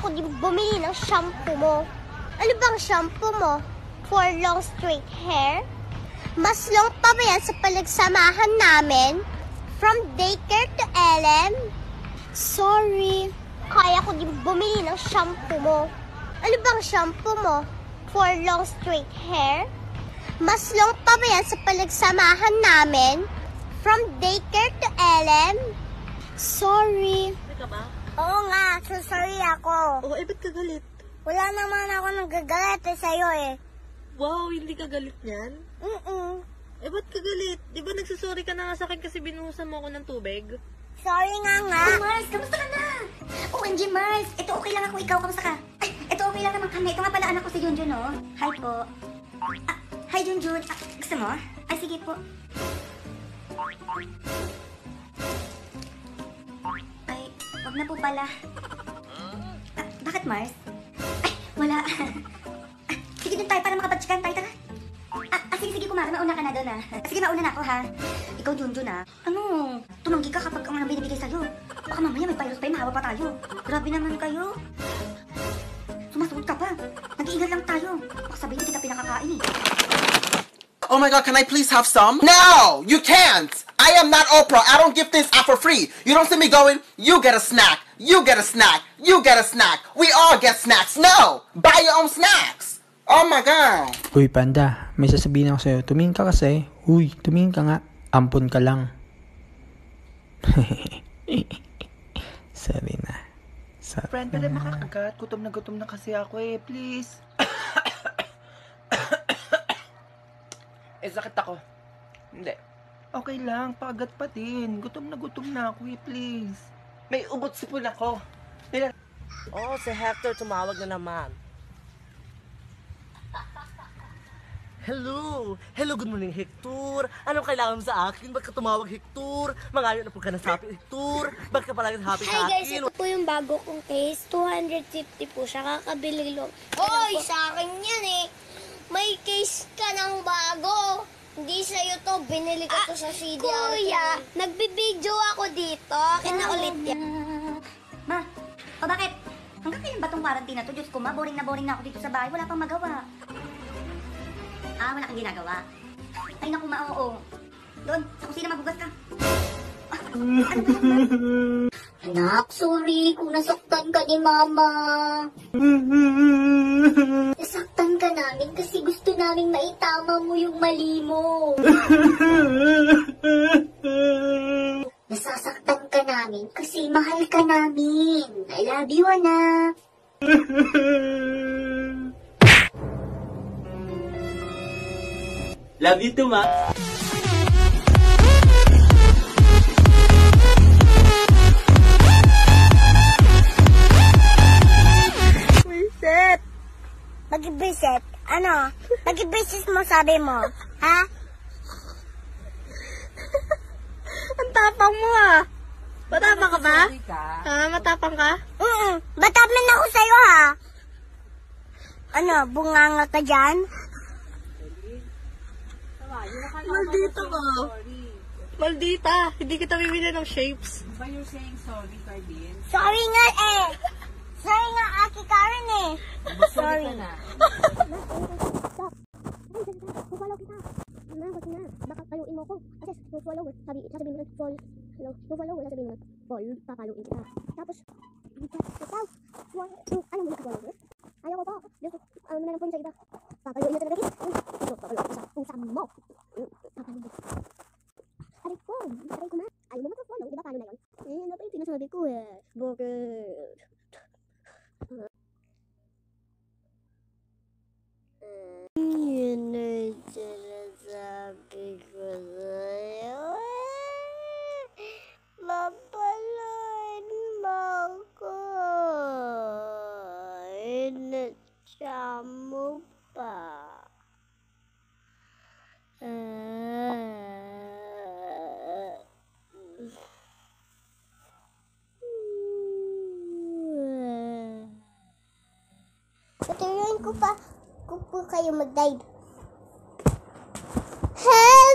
ko din bumili ng shampoo mo. Ano bang shampoo mo? For long straight hair? Mas long pa ba yan sa palagsamahan namin? From daycare to LM? Sorry. Kaya ko din bumili ng shampoo mo. Ano bang shampoo mo? For long straight hair? Mas long pa ba yan sa palagsamahan namin? From daycare to LM? Sorry. May ka ba? Oo nga, so sorry ako. Oo, eh, ba't ka galit? Wala naman ako nagagalit eh sa'yo eh. Wow, hindi ka galit niyan? Mm-mm. Eh, ba't ka galit? Di ba nagsasorry ka na nga sa akin kasi binuhusan mo ako ng tubig? Sorry nga nga. Oh, Mars, kamusta ka na? OMG, Mars. Ito okay lang ako, ikaw. Kamusta ka? Ay, ito okay lang naman kami. Ito nga pala anak ko si Junjun, oh. Hi po. Ah, hi, Junjun. Ah, gusto mo? Ay, sige po. Wag na po pala. Ah, bakit, Mars? Ay, wala. Ah, sige dun tayo para makabatsikan tayo, tara. Ah, ah, sige, sige, kumara. Mauna ka na doon, ah. Ah, Sige, mauna na ako, ha. Ikaw, Junjun, ah. Ano? Tumanggi ka kapag ang binibigay sa'yo. Baka mamaya may virus pa yun, mahawa pa tayo. Grabe naman kayo. Sumasagot ka pa. Nag-iingat lang tayo. Baka sabihin kita pinakakain, eh. Oh my god, can I please have some? No! You can't! I am not Oprah. I don't give things out for free. You don't see me going, you get a snack, you get a snack, you get a snack. We all get snacks. No! Buy your own snacks. Oh my god. Uy, panda, may sasabihin ako sa'yo. Tumingin ka kasi. Uy, tumingin ka nga. Ampon ka lang. Sabi na. Sabi Friend, pwede makakagat. Gutom na gutom na kasi ako eh. Please. Eh, sakit ako. Hindi. Okay lang, paagat pa din. Gutom na gutom na ako eh, please. May ubot sipon ako. Oo, oh, si Hector tumawag na naman. Hello! Hello, good morning, Hector! Anong kailangan mo sa akin? Ba't ka tumawag, Hector? Mangayon na po ka na sa akin, Hector! Ba't ka palagi happy Hi sa guys, akin? ito po yung bago kong case. 250 po siya. Kakabili lang. Hoy, sa akin yan eh. May case ka ng bago. Hindi sa'yo to. Binili ko to sa CD. Kuya, nagbibideo ako dito. Akin na ulit yan. Ma, o bakit? Hanggang kailan ba tong quarantine na to? Diyos ko, ma, boring na boring na ako dito sa bahay. Wala pang magawa. Ah, wala kang ginagawa. Ay, naku, ma, oo. Doon, sa kusina magugas ka. Ah, ano ba yan, ma? Anak, sorry kung nasaktan ka ni Mama. Nasaktan ka namin kasi gusto namin maitama mo yung mali mo. Nasasaktan ka namin kasi mahal ka namin. I love you, anak. Love you too, ma. Mag-reset? Ano? Mag-reset mo sabi mo? Ha? Ang tapang mo ah! Matapang ka ba? Ah, matapang ka? Mm, batamin ako sa'yo ha. Ano, bunganga ka dyan? Maldita ka! Maldita! Hindi kita bibili ng shapes. Sorry nga eh. Sorry nga, Aki Karen eh. Sorry. Follow kita. Mama, kasi na. Baka paluin mo ko. Kasi yung follower, sabi, sasabihin mo follow. Hello, yung follower, sasabihin mo na, follow, papaluin kita. Tapos, ikaw, one, two, ano mo follower? Ayaw ko po. Ano na lang po sa iba. Papaluin na talaga kita. Ito, papaluin ko sa pusa mo. Papaluin ko. Aray ko, aray ko na. Ayaw mo mag-follow, di ba paano na yun? Eh, ano pa yung sinasabi ko eh? Bakit? Yun na yung sinasabi ko sa'yo. Mapalood mo ko. Inatsa mo pa. Tuturuan ko pa kung po kayo mag-dive. Help